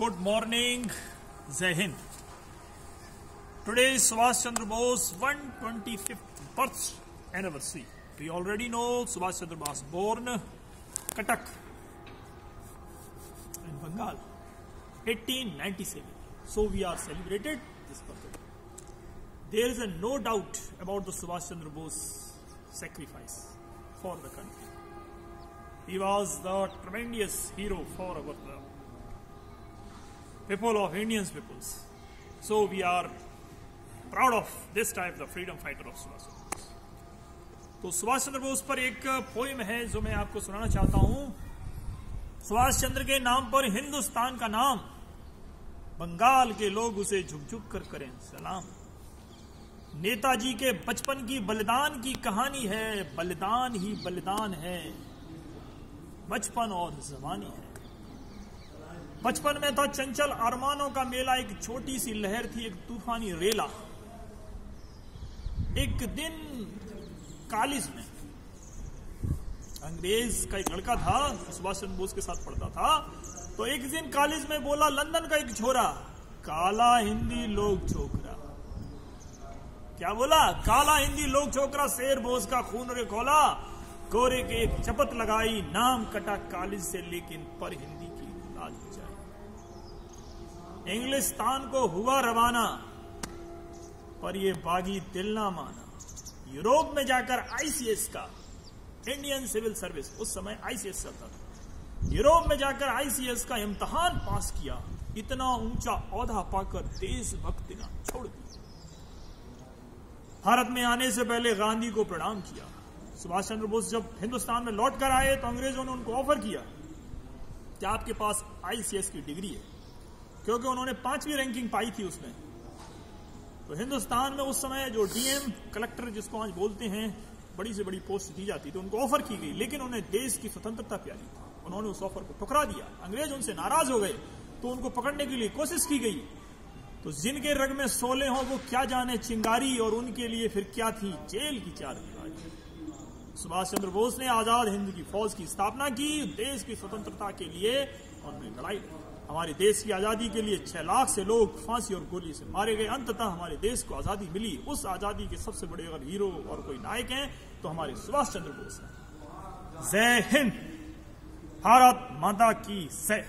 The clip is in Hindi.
Good morning, Jai Hind. Today is Subhash Chandra Bose 125th birth anniversary. We already know Subhash Chandra Bose born Katak in Bengal 1897. So we are celebrated this birthday. There is a no doubt about the Subhash Chandra Bose sacrifice for the country. He was the tremendous hero for our people of Indian peoples. So we are proud of this type, the freedom fighter of Subhash Chandra Bose. तो सुभाष चंद्र बोस पर एक पोइम है जो मैं आपको सुनाना चाहता हूँ। सुभाष चंद्र के नाम पर हिंदुस्तान का नाम। बंगाल के लोग उसे झुक झुक कर करें सलाम। नेताजी के बचपन की बलिदान की कहानी है बलिदान ही बलिदान है। बचपन और जवानी है। बचपन में था चंचल अरमानों का मेला, एक छोटी सी लहर थी, एक तूफानी रेला। एक दिन कालिज में अंग्रेज़ का एक लड़का था, सुभाष चंद्र बोस के साथ पढ़ता था तो एक दिन कॉलेज में बोला, लंदन का एक छोरा, काला हिंदी लोग छोकरा। क्या बोला? काला हिंदी लोग छोकरा, शेर बोस का खून रे खोला, कोरे के एक चपत लगाई, नाम कटा कॉलेज से लेकिन पर हिंदी लाज बचाई इंग्लिस्तान को हुआ रवाना, पर ये बागी दिल ना माना। यूरोप में जाकर आईसीएस का, इंडियन सिविल सर्विस, उस समय आईसीएस चलता था। यूरोप में जाकर आईसीएस का इम्तहान पास किया, इतना ऊँचा औधा पाकर देशभक्ति ना छोड़ दिया भारत में आने से पहले गांधी को प्रणाम किया। सुभाष चंद्र बोस जब हिंदुस्तान में लौट कर आए तो अंग्रेज़ों ने उनको ऑफ़र किया कि आपके पास आईसीएस की डिग्री है? क्योंकि उन्होंने पांचवी रैंकिंग पाई थी उसमें। तो हिंदुस्तान में उस समय जो डीएम कलेक्टर जिसको आज बोलते हैं, बड़ी से बड़ी पोस्ट दी जाती तो उनको ऑफ़र की गई, लेकिन उन्हें देश की स्वतंत्रता प्यारी थी। उन्होंने उस ऑफ़र को ठुकरा दिया। अंग्रेज़ उनसे नाराज़ हो गए तो उनको पकड़ने के लिए कोशिश की गई। तो जिनके रग में सोले हो, वो क्या जाने चिंगारी और उनके लिए फिर क्या थी जेल की चार दीवारी सुभाष चंद्र बोस ने आज़ाद हिंद की फौज की स्थापना की, देश की स्वतंत्रता के लिए उन्होंने लड़ाई। हमारे देश की आज़ादी के लिए छह लाख से लोग फांसी और गोली से मारे गए। अंततः हमारे देश को आज़ादी मिली। उस आज़ादी के सबसे बड़े अगर हीरो और कोई नायक हैं तो हमारे सुभाष चंद्र बोस हैं। जय हिंद। भारत माता की जय।